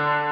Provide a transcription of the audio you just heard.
Bye.